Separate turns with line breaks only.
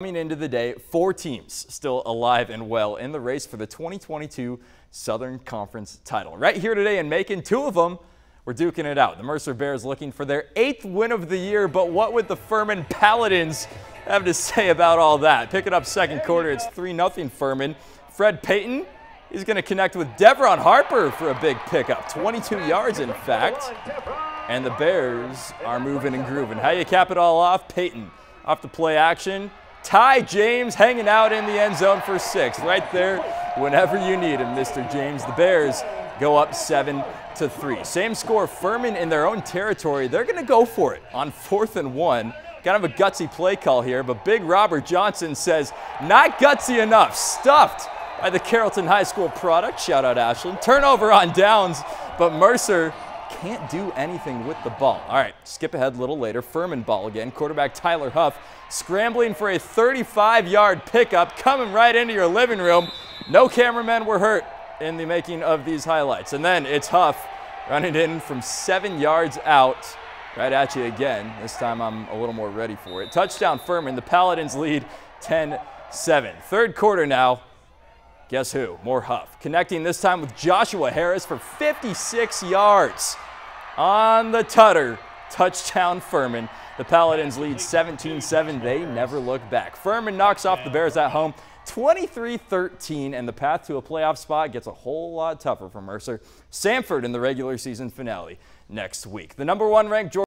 Coming into the day, four teams still alive and well in the race for the 2022 Southern Conference title. Right here today in Macon, two of them were duking it out. The Mercer Bears looking for their eighth win of the year, but what would the Furman Paladins have to say about all that? Pick it up second quarter, it's 3-0 Furman. Fred Payton, he's going to connect with Devron Harper for a big pickup, 22 yards in fact. And the Bears are moving and grooving. How you cap it all off? Payton off the play action, Ty James hanging out in the end zone for six. Right there whenever you need him, Mr. James. The Bears go up seven to three. Same score, Furman in their own territory. They're going to go for it on fourth and one. Kind of a gutsy play call here, but Big Robert Johnson says, not gutsy enough. Stuffed by the Carrollton High School product. Shout out Ashland. Turnover on downs, but Mercer can't do anything with the ball. All right, skip ahead a little later. Furman ball again. Quarterback Tyler Huff scrambling for a 35-yard pickup coming right into your living room. No cameramen were hurt in the making of these highlights. And then it's Huff running in from seven yards out right at you again. This time I'm a little more ready for it. Touchdown Furman. The Paladins lead 10-7. Third quarter now. Guess who? More Huff. Connecting this time with Joshua Harris for 56 yards on the tutter. Touchdown Furman. The Paladins lead 17-7. They never look back. Furman knocks off the Bears at home 23-13, and the path to a playoff spot gets a whole lot tougher for Mercer. Samford in the regular season finale next week. The number one ranked Georgia